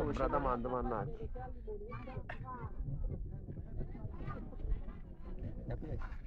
Vou brada manda, manda. Capete.